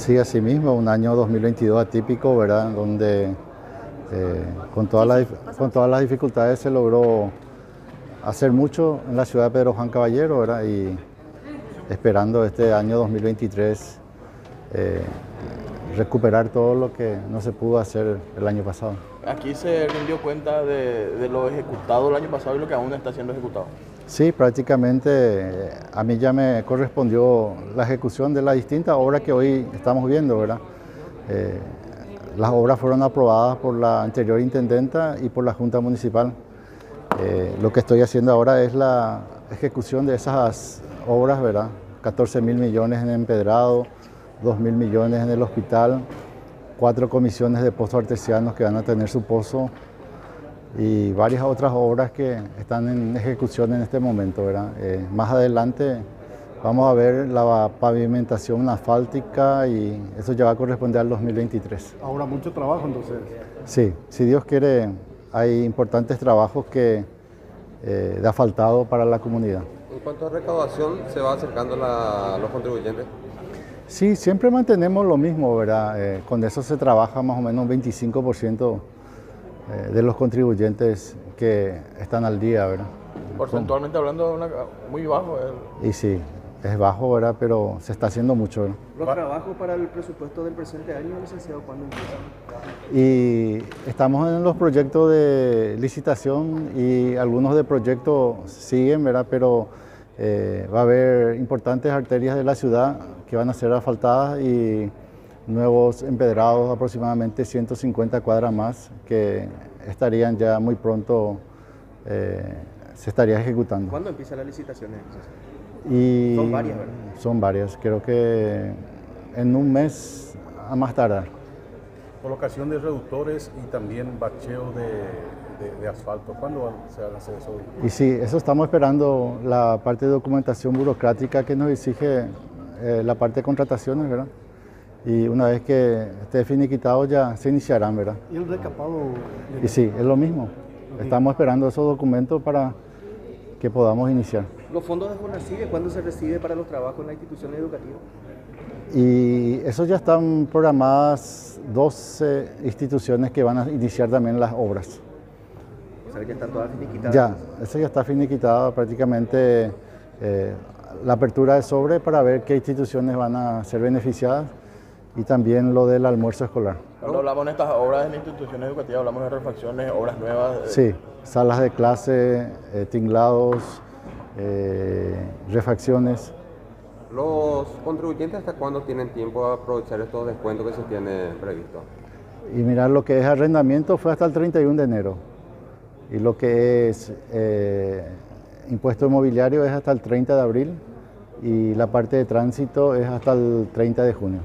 Sí, así mismo, un año 2022 atípico, ¿verdad? Donde eh, con, todas las, con todas las dificultades se logró hacer mucho en la ciudad de Pedro Juan Caballero, ¿verdad? Y esperando este año 2023 eh, recuperar todo lo que no se pudo hacer el año pasado. Aquí se rindió cuenta de, de lo ejecutado el año pasado y lo que aún está siendo ejecutado. Sí, prácticamente eh, a mí ya me correspondió la ejecución de las distintas obras que hoy estamos viendo, ¿verdad? Eh, las obras fueron aprobadas por la anterior intendenta y por la Junta Municipal. Eh, lo que estoy haciendo ahora es la ejecución de esas obras, ¿verdad? 14 mil millones en empedrado, 2 mil millones en el hospital, cuatro comisiones de pozos artesianos que van a tener su pozo y varias otras obras que están en ejecución en este momento. ¿verdad? Eh, más adelante vamos a ver la pavimentación asfáltica y eso ya va a corresponder al 2023. Ahora mucho trabajo entonces. Sí, si Dios quiere, hay importantes trabajos que eh, de asfaltado para la comunidad. En cuanto a recaudación, ¿se va acercando a los contribuyentes? Sí, siempre mantenemos lo mismo, ¿verdad? Eh, con eso se trabaja más o menos un 25% eh, de los contribuyentes que están al día, ¿verdad? Porcentualmente hablando, muy bajo. Y sí, es bajo, ¿verdad? Pero se está haciendo mucho. ¿Los trabajos para el presupuesto del presente año, licenciado, cuándo empiezan? Y estamos en los proyectos de licitación y algunos de proyectos siguen, ¿verdad? Pero eh, va a haber importantes arterias de la ciudad que van a ser asfaltadas y nuevos empedrados, aproximadamente 150 cuadras más, que estarían ya muy pronto, eh, se estaría ejecutando. ¿Cuándo empiezan las licitaciones? Y son varias, ¿verdad? Son varias, creo que en un mes a más tardar. Colocación de reductores y también bacheo de, asfalto. ¿Cuándo se hacer eso? Y sí, eso estamos esperando la parte de documentación burocrática que nos exige eh, la parte de contrataciones, ¿verdad? Y una vez que esté finiquitado ya se iniciarán, ¿verdad? ¿Y el recapado? Y sí, es lo mismo. Estamos esperando esos documentos para que podamos iniciar. ¿Los fondos de FONACIDE cuándo se recibe para los trabajos en la institución educativa? Y eso ya están programadas 12 instituciones que van a iniciar también las obras. O sea, ya están todas finiquitadas. Ya, eso ya está finiquitado prácticamente eh, la apertura de sobre para ver qué instituciones van a ser beneficiadas y también lo del almuerzo escolar. Cuando hablamos de estas obras en instituciones educativas, hablamos de refacciones, obras nuevas. Sí, salas de clase, eh, tinglados, eh, refacciones. ¿Los contribuyentes hasta cuándo tienen tiempo de aprovechar estos descuentos que se tiene previsto? Y mirar lo que es arrendamiento fue hasta el 31 de enero. Y lo que es eh, impuesto inmobiliario es hasta el 30 de abril y la parte de tránsito es hasta el 30 de junio.